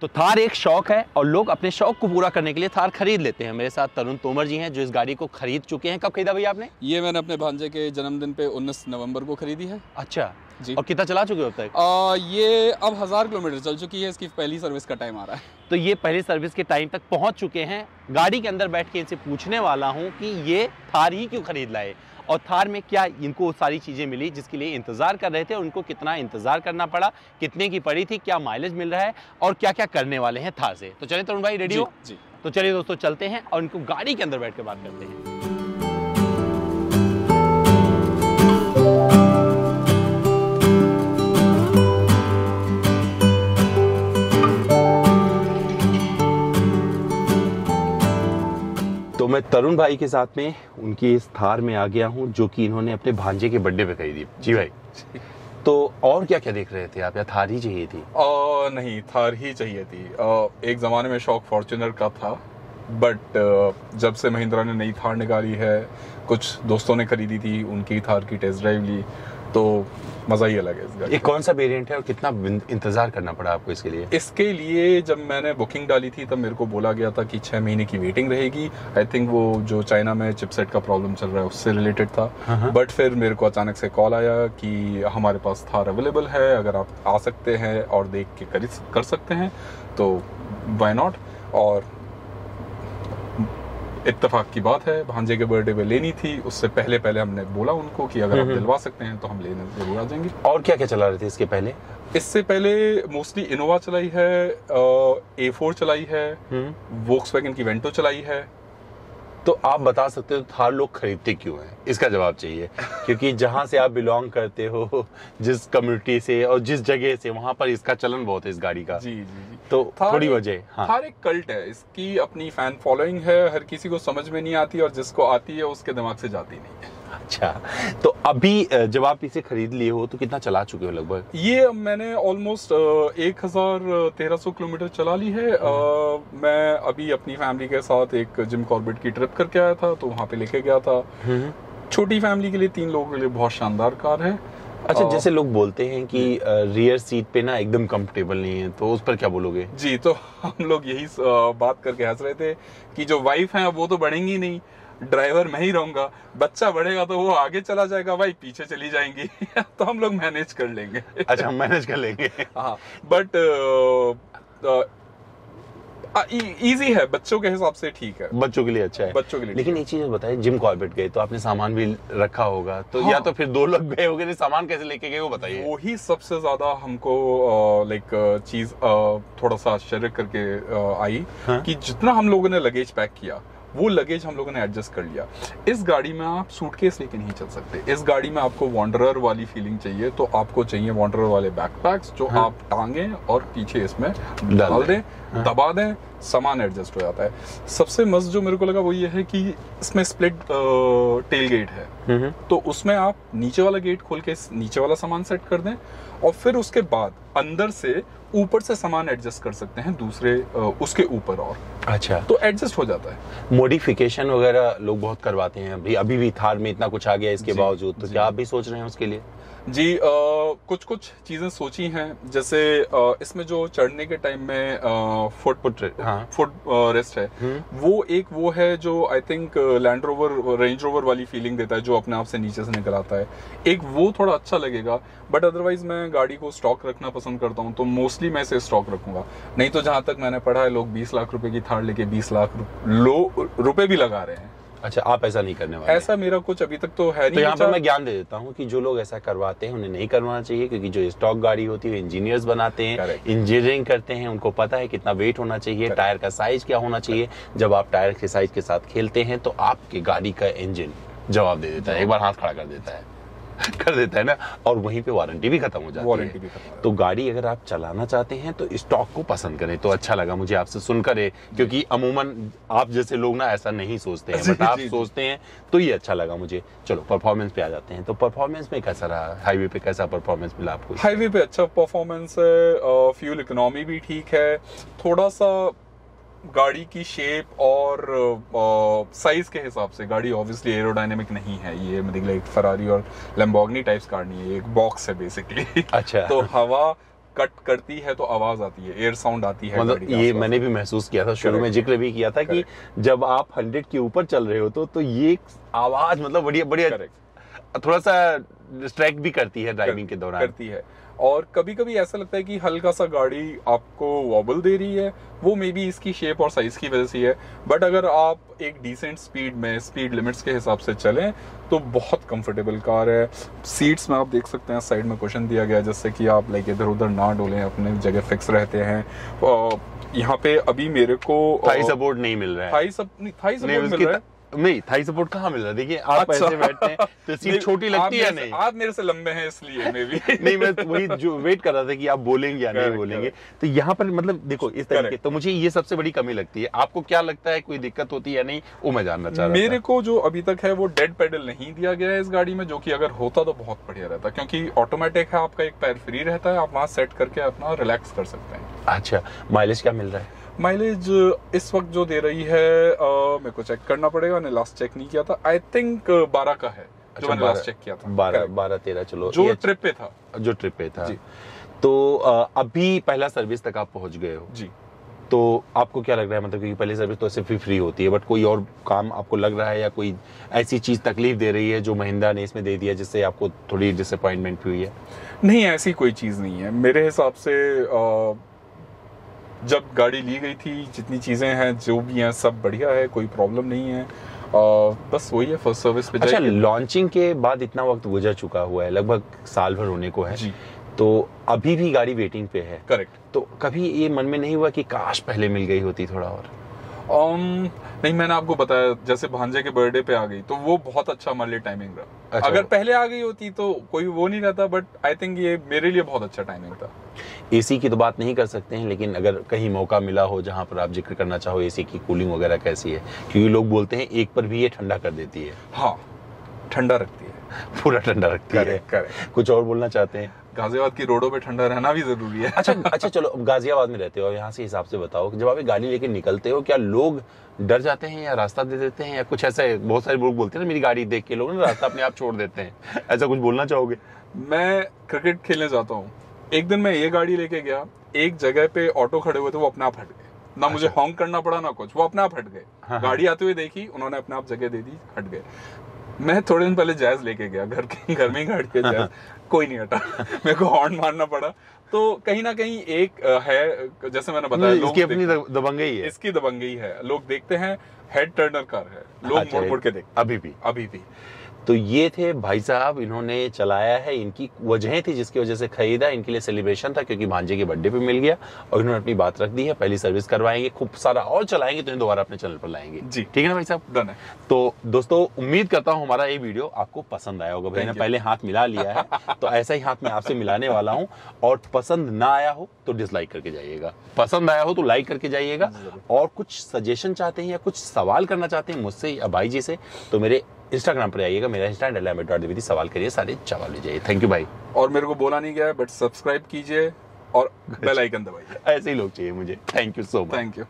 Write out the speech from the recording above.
तो थार एक शौक है और लोग अपने शौक को पूरा करने के लिए थार खरीद लेते हैं। मेरे साथ तरुण तोमर जी हैं जो इस गाड़ी को खरीद चुके हैं। कब खरीदा भैया आपने? ये मैंने अपने भांजे के जन्मदिन पे 19 नवंबर को खरीदी है। अच्छा। जी। और कितना चला चुके हो अब तक? आ, ये अब हज़ार किलोमीटर चल चुकी है इसकी पहली सर्विस का टाइम आ रहा है। तो ये पहली सर्विस के टाइम तक पहुँच चुके हैं। गाड़ी के अंदर बैठ के इनसे पूछने वाला हूँ कि ये थार ही क्यों खरीद लाए? और थार में क्या इनको सारी चीज़ें मिली जिसके लिए इंतज़ार कर रहे थे उनको कितना इंतज़ार करना पड़ा कितने की पड़ी थी क्या माइलेज मिल रहा है और क्या क्या करने वाले हैं थार से। तो चलिए तरुण भाई रेडी हो? तो चलिए दोस्तों चलते हैं और इनको गाड़ी के अंदर बैठ के बात करते हैं। तो मैं तरुण भाई के साथ में उनकी इस थार में आ गया हूँ जो कि इन्होंने अपने भांजे के बर्थडे पे खरीदी जी भाई। तो और क्या क्या देख रहे थे आप? या थार ही चाहिए थी? आ, नहीं थार ही चाहिए थी। आ, एक ज़माने में शौक फॉर्चुनर का था बट जब से महिंद्रा ने नई थार निकाली है कुछ दोस्तों ने खरीदी थी उनकी थार की टेस्ट ड्राइव ली तो मज़ा ही अलग है इस ये कौन सा वेरिएंट है और कितना इंतज़ार करना पड़ा आपको इसके लिए? इसके लिए जब मैंने बुकिंग डाली थी तब मेरे को बोला गया था कि छह महीने की वेटिंग रहेगी। आई थिंक वो जो चाइना में चिपसेट का प्रॉब्लम चल रहा है उससे रिलेटेड था। हाँ। बट फिर मेरे को अचानक से कॉल आया कि हमारे पास थार अवेलेबल है। अगर आप आ सकते हैं और देख के कर सकते हैं तो वाई नॉट और इत्तेफाक की बात है। भांजे के बर्थडे पे लेनी थी। उससे पहले पहले हमने बोला उनको कि अगर आप हम्म। दिलवा सकते हैं तो हम लेने ज़रूर आ जाएँगे। और क्या क्या चला रहे थे इसके पहले? इससे पहले मोस्टली इनोवा चलाई है ए फोर चलाई है वोक्स वैगन की वेंटो चलाई है तो आप बता सकते हो थार लोग खरीदते क्यों हैं? इसका जवाब चाहिए। क्योंकि जहाँ से आप बिलोंग करते हो जिस कम्युनिटी से और जिस जगह से वहाँ पर इसका चलन बहुत है इस गाड़ी का। जी जी जी। तो थोड़ी वजह हाँ। थार एक कल्ट है। इसकी अपनी फ़ैन फॉलोइंग है हर किसी को समझ में नहीं आती और जिसको आती है उसके दिमाग से जाती नहीं है। अच्छा। तो अभी जब आप इसे खरीद लिए हो तो कितना चला चुके हो लगभग? ये मैंने ऑलमोस्ट एक हज़ार तेरह सौ किलोमीटर चला ली है। अ, मैं अभी अपनी फैमिली के साथ एक जिम कॉर्बेट की ट्रिप करके आया था तो वहाँ पे लेके गया था। छोटी फैमिली के लिए तीन लोगों के लिए बहुत शानदार कार है। अच्छा जैसे लोग बोलते हैं कि रियर सीट पे ना एकदम कंफर्टेबल नहीं है तो उस पर क्या बोलोगे? जी तो हम लोग यही बात करके हंस रहे थे कि जो वाइफ है वो तो बढ़ेंगी नहीं। ड्राइवर मैं ही रहूँगा। बच्चा बढ़ेगा तो वो आगे चला जाएगा भाई पीछे चली जाएँगी। तो हम लोग मैनेज कर लेंगे। अच्छा मैनेज कर लेंगे। हाँ बट इजी है बच्चों के हिसाब से ठीक है। बच्चों के लिए अच्छा है। बच्चों के लिए लेकिन एक चीज़ बताइए जिम कॉर्बेट गए तो आपने सामान भी रखा होगा। तो हाँ। या तो फिर दो लोग गए होंगे तो सामान कैसे लेके गए वो बताइए। वो ही सबसे ज़्यादा हमको लाइक चीज़ थोड़ा सा आश्चर्य करके आई हाँ। कि जितना हम लोगों ने लगेज पैक किया वो लगेज हम लोगों ने एडजस्ट कर लिया। इस गाड़ी में आप सूटकेस लेके नहीं चल सकते। इस गाड़ी में आपको वॉन्डरर वाली फीलिंग चाहिए तो आपको चाहिए वॉन्डरर वाले बैकपैक्स जो हाँ। आप टांगे और पीछे इसमें डाल दें। दें दबा दें सामान एडजस्ट हो जाता है। सबसे मस्त जो मेरे को लगा वो ये है कि इसमें स्प्लिट टेल गेट है। हम्म तो उसमें आप नीचे वाला गेट खोल के नीचे वाला सामान सेट कर दें और फिर उसके बाद अंदर से ऊपर से सामान एडजस्ट कर सकते हैं दूसरे उसके ऊपर और। अच्छा। तो एडजस्ट हो जाता है। मॉडिफिकेशन वगैरह लोग बहुत करवाते हैं। अभी अभी भी थार में इतना कुछ आ गया इसके बावजूद तो क्या आप भी सोच रहे हैं उसके लिए? जी आ, कुछ कुछ चीज़ें सोची हैं। जैसे आ, इसमें जो चढ़ने के टाइम में फुट हाँ। फुट रेस्ट है वो एक वो है जो I think Land Rover Range Rover वाली फीलिंग देता है जो अपने आप से नीचे से निकल आता है। एक वो थोड़ा अच्छा लगेगा बट अदरवाइज़ मैं गाड़ी को स्टॉक रखना पसंद करता हूँ तो मोस्टली मैं इसे स्टॉक रखूँगा। नहीं तो जहाँ तक मैंने पढ़ा है लोग 20 लाख रुपए की थार लेके 20 लाख लो रुपए भी लगा रहे हैं। अच्छा आप ऐसा नहीं करने वाले ऐसा मेरा कुछ अभी तक तो है तो नहीं यहाँ पर मैं ज्ञान दे देता हूँ कि जो लोग ऐसा करवाते हैं उन्हें नहीं करवाना चाहिए क्योंकि जो स्टॉक गाड़ी होती है इंजीनियर्स बनाते हैं इंजीनियरिंग करते हैं उनको पता है कितना वेट होना चाहिए टायर का साइज़ क्या होना चाहिए। जब आप टायर के साइज़ के साथ खेलते हैं तो आपकी गाड़ी का इंजिन जवाब दे देता है एक बार हाथ खड़ा कर देता है। कर देता है ना और वहीं पे वारंटी भी खत्म हो जाती वारंटी है भी खत्म तो गाड़ी अगर आप चलाना चाहते हैं तो स्टॉक को पसंद करें। तो अच्छा लगा मुझे आपसे सुनकर ये, क्योंकि अमूमन आप जैसे लोग ना ऐसा नहीं सोचते हैं बट आप। सोचते हैं तो ये अच्छा लगा मुझे। चलो परफॉर्मेंस पे आ जाते हैं। तो परफॉर्मेंस में कैसा रहा? हाईवे पे कैसा परफॉर्मेंस मिला आपको हाईवे पे अच्छा परफॉर्मेंस है फ्यूल इकोनॉमी भी ठीक है। थोड़ा सा गाड़ी की शेप और साइज़ के हिसाब से गाड़ी ऑब्वियसली एरोडायनेमिक नहीं है ये मतलब एक फरारी और लैम्बोर्गिनी टाइप्स कार नहीं है एक बॉक्स है बेसिकली अच्छा। तो हवा कट करती है तो आवाज़ आती है एयर साउंड आती है मतलब ये मैंने भी महसूस किया था शुरू में ज़िक्र भी किया था कि जब आप 100 के ऊपर चल रहे हो तो तो ये आवाज़ मतलब बढ़िया बढ़िया थोड़ा सा डिस्ट्रैक्ट भी करती है ड्राइविंग के दौरान। करती है। और कभी कभी ऐसा लगता है कि हल्का सा गाड़ी आपको वॉबल दे रही है वो मे बी इसकी शेप और साइज़ की वजह से है बट अगर आप एक डिसेंट स्पीड में स्पीड लिमिट्स के हिसाब से चलें तो बहुत कंफर्टेबल कार है। सीट्स में आप देख सकते हैं साइड में क्वेश्चन दिया गया है, जिससे कि आप लाइक इधर उधर ना डोलें अपने जगह फिक्स रहते हैं। यहाँ पे अभी मेरे को थाई सपोर्ट नहीं मिल रहा है। थाई सब थाई सपोर्ट मिल रहा है। नहीं थाई सपोर्ट कहाँ मिल रहा है? देखिए आप अच्छा। ऐसे बैठते हैं तो सीट छोटी लगती है नहीं? आप मेरे से लंबे हैं इसलिए मे बी नहीं मैं वही जो वेट कर रहा था कि आप बोलेंगे या नहीं बोलेंगे। तो यहाँ पर मतलब देखो इस तरीके. तो मुझे ये सबसे बड़ी कमी लगती है। आपको क्या लगता है कोई दिक्कत होती है या नहीं वो मैं जानना चाह रहा मेरे को जो अभी तक है वो डेड पेडल नहीं दिया गया है इस गाड़ी में जो की अगर होता तो बहुत बढ़िया रहता क्योंकि ऑटोमेटिक है आपका एक पैर फ्री रहता है आप वहाँ सेट करके अपना रिलैक्स कर सकते हैं। अच्छा माइलेज क्या मिल रहा है? माइलेज इस वक्त जो दे रही है अ, मेरे को चेक करना पड़ेगा मैंने लास्ट चेक नहीं किया था। आई थिंक बारह का है जो मैंने लास्ट चेक किया था। बारह बारह तेरह चलो। जो ट्रिप पे था। जो ट्रिप पे था। तो अभी पहला सर्विस तक आप पहुँच गए हो। जी। तो आपको क्या लग रहा है? मतलब क्योंकि पहली सर्विस तो सिर्फ़ ही फ्री होती है बट कोई और काम आपको लग रहा है या कोई ऐसी चीज़ तकलीफ़ दे रही है जो महिंद्रा ने इसमें दे दिया जिससे आपको थोड़ी डिसअपॉइंटमेंट हुई है? नहीं ऐसी कोई चीज़ नहीं है। मेरे हिसाब से अ, जब गाड़ी ली गई थी जितनी चीज़ें हैं जो भी हैं सब बढ़िया है कोई प्रॉब्लम नहीं है। आ, बस वही है फ़र्स्ट सर्विस पे अच्छा लॉन्चिंग के बाद इतना वक्त गुजर चुका हुआ है लगभग साल भर होने को है। जी। तो अभी भी गाड़ी वेटिंग पे है। करेक्ट तो कभी ये मन में नहीं हुआ कि काश पहले मिल गई होती थोड़ा और? Um, नहीं मैंने आपको बताया जैसे भांजे के बर्थडे पे आ गई तो वो बहुत अच्छा हमारे लिए टाइमिंग रहा। अच्छा। अगर पहले आ गई होती तो कोई वो नहीं रहता बट आई थिंक ये मेरे लिए बहुत अच्छा टाइमिंग था। एसी की तो बात नहीं कर सकते हैं लेकिन अगर कहीं मौका मिला हो जहाँ पर आप ज़िक्र करना चाहो एसी की कूलिंग वगैरह कैसी है क्योंकि लोग बोलते हैं एक पर भी ये ठंडा कर देती है। हाँ ठंडा रखती है। पूरा ठंडा रखती है। करेक्ट करेक्ट कुछ और बोलना चाहते हैं? गाजियाबाद की रोडों पे ठंडा रहना भी ज़रूरी है। अच्छा अच्छा चलो गाजियाबाद में रहते हो यहाँ से हिसाब से बताओ कि जब आप गाड़ी लेके निकलते हो क्या लोग डर जाते हैं या रास्ता दे देते हैं या कुछ ऐसा बहुत सारे लोग बोलते हैं ना मेरी गाड़ी देख के लोग ना रास्ता अपने आप छोड़ देते हैं ऐसा कुछ बोलना चाहोगे? मैं क्रिकेट खेलने जाता हूँ। एक दिन मैं ये गाड़ी लेके गया एक जगह पे ऑटो खड़े हुए थे वो अपने आप हट गए। ना मुझे हॉन्ग करना पड़ा ना कुछ वो अपने आप हट गए। हाँ, हाँ। गाड़ी आते हुए देखी उन्होंने अपने आप जगह दे दी हट गए। मैं थोड़े दिन पहले जैज लेके गया घर के घर में ही के जैज कोई नहीं हटा। मेरे को हॉर्न मारना पड़ा। तो कहीं ना कहीं एक है जैसे मैंने बताया लोग इसकी अपनी दबंगे ही दबंगई है। इसकी दबंगई है। लोग देखते हैं हेड टर्नर कार है। लोग अच्छा, मुड़ मुड़ के देखते अभी भी। अभी भी। तो ये थे भाई साहब इन्होंने चलाया है इनकी वजह थी जिसकी वजह से खरीदा इनके लिए सेलिब्रेशन था क्योंकि भांजे के बर्थडे पे मिल गया और इन्होंने अपनी बात रख दी है पहली सर्विस करवाएँगे खूब सारा और चलाएँगे तो इन्हें दोबारा अपने चैनल पर लाएँगे। जी। ठीक है ना भाई साहब? डन है। तो दोस्तों उम्मीद करता हूँ हमारा ये वीडियो आपको पसंद आया होगा। भाई ने पहले हाथ मिला लिया है तो ऐसा ही हाथ में आपसे मिलाने वाला हूँ और पसंद ना आया हो तो डिसलाइक करके जाइएगा। पसंद आया हो तो लाइक करके जाइएगा। और कुछ सजेशन चाहते हैं या कुछ सवाल करना चाहते हैं मुझसे या भाई जी से तो मेरे इंस्टाग्राम पर आइएगा मेरा इंस्टा हैंडल सवाल करिए सारे जवाब लीजिए थैंक यू भाई और मेरे को बोला नहीं गया बट सब्सक्राइब कीजिए और बेल आइकन दबाइए। ऐसे ही लोग चाहिए मुझे। Thank you so much thank you